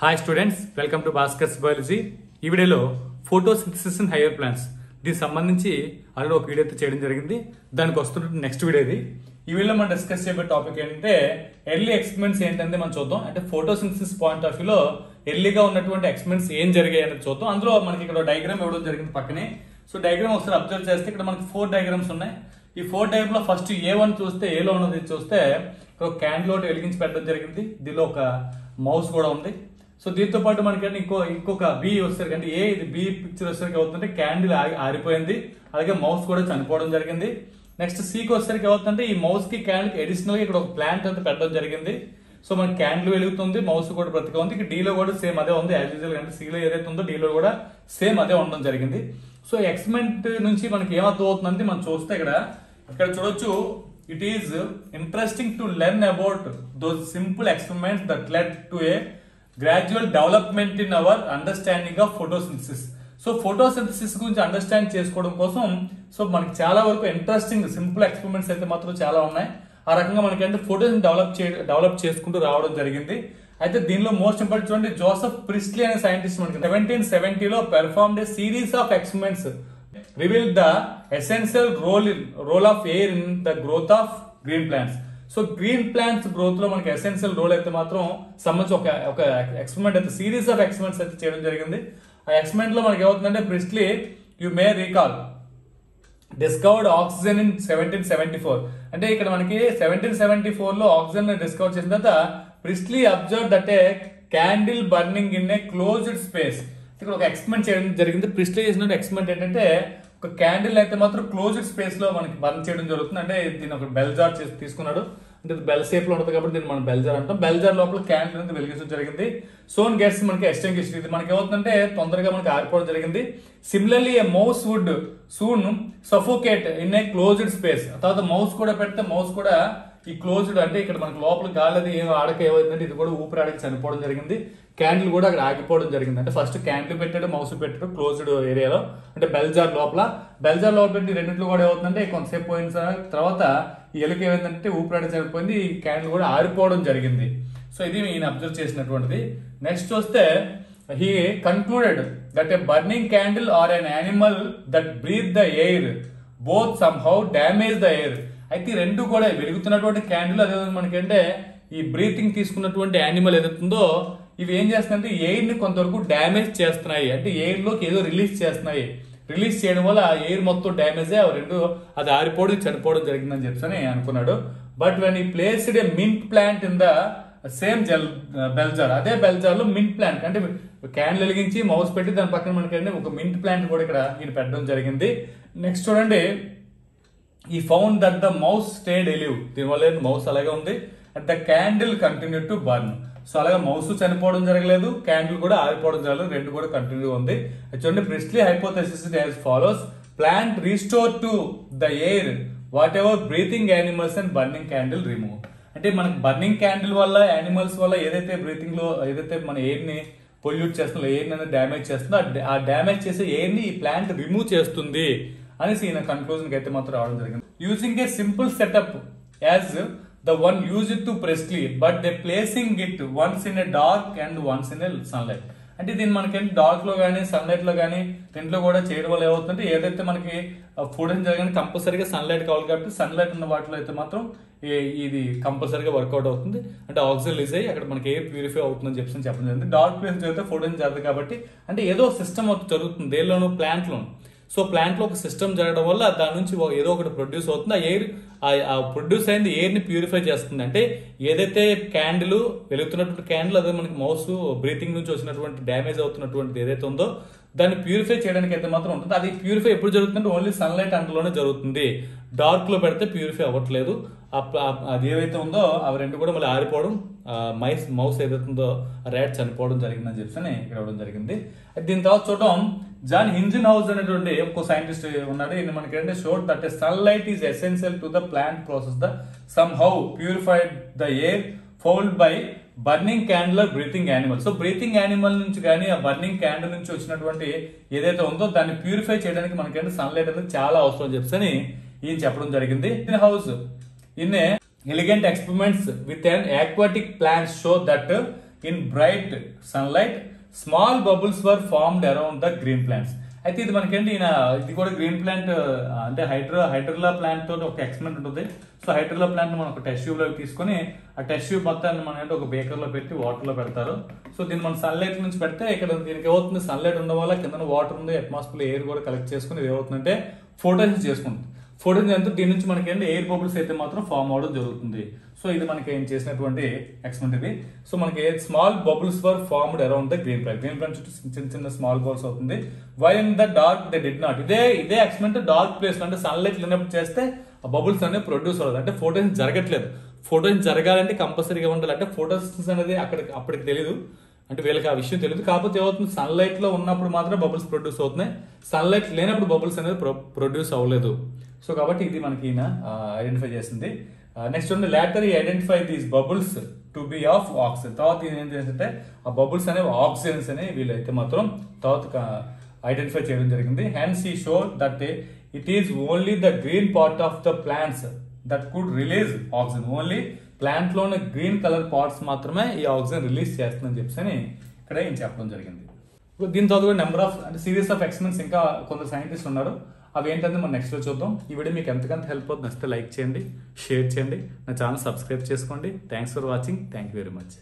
Hi students welcome to Bhaskar's biology ఈ వీడియోలో photosynthesis in higher plants దీనికి సంబంధించి ఆల్రెడీ ఒక వీడియో అయితే చేయడం జరిగింది. దానికి వస్తున్న నెక్స్ట్ వీడియో ఇది. ఈ వీడియోలో మనం డిస్కస్ చేయబోయే టాపిక్ ఏంటంటే ఎర్లీ ఎక్స్పెరిమెంట్స్ ఏంటంటే మనం చూద్దాం. అంటే ఫోటోసింథసిస్ పాయింట్ ఆఫ్ వ్యూలో ఎర్లీగా ఉన్నటువంటి ఎక్స్పెరిమెంట్స్ ఏం జరిగాయి అనేది చూద్దాం. అందులో మనకి ఇక్కడ డయాగ్రామ్ ఇవ్వడం జరిగింది పక్కనే. సో డయాగ్రామ్ ఒకసారి అబ్జర్వ్ చేస్తే ఇక్కడ మనకి ఫోర్ డయాగ్రామ్స్ ఉన్నాయి. ఈ ఫోర్ డయాగ్రామ్లో ఫస్ట్ ఏ వన్ చూస్తే ఏలో ఉన్నది చూస్తే ఇక్కడ ఒక క్యాండిల్ ఒకటి వెలిగించి పెట్టడం జరిగింది. దీనిలో ఒక మౌస్ కూడా ఉంది. సో దీంతో పాటు మనకంటే ఇంకో ఇంకొక బి వచ్చేసరికి అంటే ఏ ఇది బి పిక్చర్ వచ్చేసరికి అవుతుందంటే క్యాండిల్ ఆరిపోయింది. అలాగే మౌస్ కూడా చనిపోవడం జరిగింది. నెక్స్ట్ సీకి వచ్చేసరికి అవుతుందంటే ఈ మౌస్కి క్యాండిల్ అడిషనల్గా ఇక్కడ ఒక ప్లాంట్ అయితే పెట్టడం జరిగింది. సో మనకి క్యాండిల్ వెలుగుతుంది మౌస్ కూడా బ్రతిగా ఉంది. డీలో కూడా సేమ్ అదే ఉంది. యాజ్ యూజువల్ అంటే సీలో ఏదైతే ఉందో డీలో కూడా సేమ్ అదే ఉండడం జరిగింది. సో ఎక్స్మెంట్ నుంచి మనకి ఏమర్థం అవుతుందంటే మనం చూస్తే ఇక్కడ ఇక్కడ చూడొచ్చు it is interesting to learn about those simple experiments that led to a gradual development in our understanding of photosynthesis so photosynthesis గురించి అండర్స్టాండ్ చేసుకోవడం కోసం సో మనకి చాలా వరకు ఇంట్రెస్టింగ్ సింపుల్ ఎక్స్పెరిమెంట్స్ అయితే మాత్రం చాలా ఉన్నాయి. ఆ రకంగా మనకి అంటే ఫోటోస్ డెవలప్ చే డెవలప్ చేసుకుంటూ రావడం జరిగింది. అయితే దీనిలో మోస్ట్ ఇంపార్టెంట్ చూడండి జోసఫ్ ప్రిస్లీ అనే సైంటిస్ట్ మనకి seventeen సెవెంటీలో performed a series of experiments reveal the essential role in role of air in the growth of green plants so green plants గ్రోత్లో మనకి ఎసెన్షియల్ రోల్ అయితే మాత్రం సంబంధించి ఒక ఒక ఎక్స్పెరిమెంట్ అయితే సిరీస్ ఆఫ్ ఎక్స్పెరిమెంట్స్ అయితే చేయడం జరిగింది. ఆ ఎక్స్పెరిమెంట్లో మనకి ఏమవుతుందంటే Priestley you may recall discovered oxygen in seventeen seventy four అంటే ఇక్కడ మనకి సెవెంటీన్ సెవెంటీ ఫోర్లో ఆక్సిజన్ డిస్కవర్ చేసిన తర్వాత Priestley observe that a candle burning in a closed space ఇక్కడ ఒక ఎక్స్పెరిమెంట్ చేయడం జరిగింది. ప్రిస్ట్లీ చేసిన ఎక్స్పెరిమెంట్ ఏంటంటే ఒక క్యాండిల్ అయితే మాత్రం క్లోజ్డ్ స్పేస్లో మనకి బర్న్ చేయడం జరుగుతుంది. అంటే దీని ఒక బెల్ జార్ చేసి తీసుకున్నాడు. అంటే బెల్ షేప్లో ఉంటుంది కాబట్టి దీన్ని మనం బెల్ జార్ అంటాం. బెల్ జార్ లోపల క్యాండిల్ అనేది వెలిగించడం జరిగింది. సోన్ గ్యాస్ మనకి ఎక్స్టెంగ్విష్ ఇది మనకి ఏమవుతుందంటే తొందరగా మనకి ఆరిపోవడం జరిగింది. Similarly a mouse would soon suffocate in a closed space తర్వాత మౌస్ కూడా పెడితే మౌస్ కూడా ఈ క్లోజ్డ్ అంటే ఇక్కడ మనకి లోపల గాలి ఏం ఆడక ఏమైందంటే ఇది కూడా ఊపిరి ఆడకి చనిపోవడం జరిగింది. క్యాండిల్ కూడా అక్కడ ఆగిపోవడం జరిగింది. అంటే ఫస్ట్ క్యాండిల్ పెట్టాడు మౌస్ పెట్టాడు క్లోజ్డ్ ఏరియాలో అంటే బెల్జార్ లోపల. బెల్జార్ లోపల పెట్టి రెండింటిలో కూడా ఏమవుతుందంటే కొంతసేపు పోయిన తర్వాత ఈ ఎలుక ఏమైందంటే ఊపిరాడి చనిపోయింది ఈ క్యాండిల్ కూడా ఆరిపోవడం జరిగింది. సో ఇది ఈయన అబ్జర్వ్ చేసినటువంటిది. నెక్స్ట్ వస్తే he concluded that a burning candle or an animal that breathe the air both somehow damage the air అయితే ఈ రెండు కూడా వెలుగుతున్నటువంటి క్యాండిల్ అదే మనకంటే ఈ బ్రీతింగ్ తీసుకున్నటువంటి యానిమల్ ఏదైతుందో ఇవి ఏం చేస్తున్నాయంటే ఎయిర్ని కొంతవరకు డ్యామేజ్ చేస్తున్నాయి. అంటే ఎయిర్లోకి ఏదో రిలీజ్ చేస్తున్నాయి. రిలీజ్ చేయడం వల్ల ఎయిర్ మొత్తం డ్యామేజ్ అయ్యి రెండు అది ఆరిపోవడం చనిపోవడం జరిగిందని చెప్పని అనుకున్నాడు. But when he placed a mint plant in the same bell bell jar అదే బెల్జార్లో మింట్ ప్లాంట్ అంటే క్యాండిల్ వెలిగించి మౌస్ పెట్టి దాని పక్కన మనకి ఒక మింట్ ప్లాంట్ కూడా ఇక్కడ ఈయన పెట్టడం జరిగింది. నెక్స్ట్ చూడండి. He found that the mouse stayed alive దీనివల్ల మౌస్ అలాగే ఉంది. And the candle continued to burn so అలాగే మౌస్ చనిపోవడం జరగలేదు క్యాండిల్ కూడా ఆరిపోవడం జరగలేదు రెండు కూడా కంటిన్యూ ఉంది. చూడండి Priestley hypothesis as follows plant restore to the air whatever breathing animals and burning candle remove అంటే మనకి బర్నింగ్ క్యాండిల్ వల్ల యానిమల్స్ వల్ల ఏదైతే బ్రీతింగ్లో ఏదైతే మన ఎయిర్ని పొల్యూట్ చేస్తుందో ఎయిర్ అనేది డ్యామేజ్ చేస్తుందో ఆ డ్యామేజ్ చేసే ఎయిర్ని ఈ ప్లాంట్ రిమూవ్ చేస్తుంది. అనేసి ఈయన కన్క్లూజన్కి అయితే మాత్రం రావడం జరిగింది. Using a simple setup as the one use it to Priestley but they placing it once in a dark and once in a sunlight అంటే దీన్ని మనకి డార్క్లో కానీ సన్లైట్లో కానీ రెంట్లో కూడా చేయడం వల్ల ఏమవుతుందంటే ఏదైతే మనకి ఫుడ్ అని జరగానే కంపల్సరీగా సన్లైట్ కావాలి కాబట్టి సన్లైట్ ఉన్న వాటిలో అయితే మాత్రం ఇది కంపల్సరీగా వర్కౌట్ అవుతుంది. అంటే ఆక్సిజన్ రిలీజ్ అయ్యి అక్కడ మనకి ఎయిర్ ప్యూరిఫై అవుతుందని చెప్పి చెప్పడం జరిగింది. డార్క్ ప్లేస్ జరిగితే ఫుడ్ అని జరగదు కాబట్టి అంటే ఏదో సిస్టమ్ జరుగుతుంది. దేనిలోనూ ప్లాంట్లోనూ సో ప్లాంట్లో ఒక సిస్టమ్ జరగడం వల్ల దాని నుంచి ఏదో ఒకటి ప్రొడ్యూస్ అవుతుంది. ఆ ఎయిర్ ఆ ప్రొడ్యూస్ అయింది ఎయిర్ని ప్యూరిఫై చేస్తుంది. అంటే ఏదైతే క్యాండిల్ వెలుగుతున్నటువంటి క్యాండిల్ అదే మనకి మౌస్ బ్రీతింగ్ నుంచి వచ్చినటువంటి డ్యామేజ్ అవుతున్నటువంటి ఏదైతే ఉందో దాన్ని ప్యూరిఫై చేయడానికి అయితే మాత్రం ఉంటుంది. అది ప్యూరిఫై ఎప్పుడు జరుగుతుందంటే ఓన్లీ సన్లైట్ అంటలోనే జరుగుతుంది. డార్క్లో పెడితే ప్యూరిఫై అవ్వట్లేదు. అది ఏవైతే ఉందో అవి రెండు కూడా మళ్ళీ ఆరిపోవడం మైస్ మౌస్ ఏదైతే ఉందో ర్యాట్ చనిపోవడం జరిగిందని చెప్పి ఇక్కడ ఇవ్వడం జరిగింది. దీని తర్వాత చూడడం జాన్ హింజన్ హౌస్ అనేటువంటి ఒక సైంటిస్ట్ ఉన్నాడు. ఇది మనకి ఏంటంటే showed that sunlight is essential to the plant process the somehow purified the air fouled by burning candle breathing animal so breathing animal నుంచి కానీ ఆ బర్నింగ్ క్యాండిల్ నుంచి వచ్చినటువంటి ఏదైతే ఉందో దాన్ని ప్యూరిఫై చేయడానికి మనకంటే సన్లైట్ అనేది చాలా అవసరం చెప్పని ఈయన చెప్పడం జరిగింది. హౌస్ in elegant experiments with an aquatic plant show that in bright sunlight small bubbles were formed around the green plants అయితే ఇది మనకేంటి ఈయన ఇది కూడా గ్రీన్ ప్లాంట్ అంటే హైడ్రో హైడ్రోలా ప్లాంట్ తోటి ఒక ఎక్స్పెరిమెంట్ ఉంటుంది. సో హైడ్రోలా ప్లాంట్ మనం ఒక టెస్ట్ ట్యూబ్లో తీసుకొని ఆ టెస్ట్ ట్యూబ్ మొత్తాన్ని మనం ఏంటంటే ఒక బేకర్లో పెట్టి వాటర్లో పెడతారు. సో దీన్ని మనం సన్లైట్ నుంచి పెడితే ఇక్కడ దీనికి ఏమవుతుంది సన్లైట్ ఉండడం వల్ల కింద వాటర్ ఉంది అట్మాస్ఫియర్ ఎయిర్ కూడా కలెక్ట్ చేసుకుని ఇది ఏమవుతుందంటే ఫోటోస్ చేసుకుంటుంది. ఫోటోస్ ఎంత దీని నుంచి మనకి ఏంటి? ఎయిర్ బబుల్స్ అయితే మాత్రం ఫామ్ అవడం జరుగుతుంది. సో ఇది మనకి ఏం చేసినటువంటి ఎక్స్పెంట్ ఇది. సో మనకి small bubbles were formed around the green plant green plant చుట్టూ చిన్న చిన్న స్మాల్ బబుల్స్ అవుతుంది. Why in the dark they did not ఇదే ఇదే ఎక్స్పెంట్ డార్క్ ప్లేస్ అంటే సన్లైట్ లేనప్పుడు చేస్తే ఆ బబుల్స్ అనేవి ప్రొడ్యూస్ అవ్వదు. అంటే ఫోటోస్ జరగట్లేదు. ఫోటోస్ జరగాలంటే కంపల్సరీగా ఉండాలి. అంటే ఫోటోస్ అనేది అక్కడికి అప్పటికి తెలియదు అంటే వీళ్ళకి ఆ విషయం తెలియదు కాకపోతే ఏమవుతుంది? సన్లైట్లో ఉన్నప్పుడు మాత్రం బబుల్స్ ప్రొడ్యూస్ అవుతున్నాయి. సన్లైట్ లేనప్పుడు బబుల్స్ అనేది ప్రొడ్యూస్ అవ్వలేదు. సో కాబట్టి ఇది మనకి ఈయన ఐడెంటిఫై చేసింది. నెక్స్ట్ ఉంది he identify these bubbles to be of oxygen తర్వాత ఈయన ఏం చేసిందంటే ఆ బబుల్స్ అనేవి ఆక్సిజన్స్ అనేవి వీళ్ళైతే మాత్రం తర్వాత ఐడెంటిఫై చేయడం జరిగింది. Hence he show that it is only the green part of the plants that could release oxygen only ప్లాంట్లోని green colour parts మాత్రమే ఈ ఆక్సిజన్ రిలీజ్ చేస్తుందని చెప్పి ఇక్కడ ఏం చెప్పడం జరిగింది. దీని తర్వాత నెంబర్ ఆఫ్ అంటే సిరీస్ ఆఫ్ ఎక్స్పెరిమెంట్స్ ఇంకా కొందరు సైంటిస్ట్ ఉన్నారు. అవి ఏంటంటే మనం నెక్స్ట్లో చూద్దాం. ఈ వీడియో మీకు ఎంతకంత హెల్ప్ అవుతుంది నచ్చితే లైక్ చేయండి షేర్ చేయండి నా ఛానల్ సబ్స్క్రైబ్ చేసుకోండి. Thanks for watching thank you very much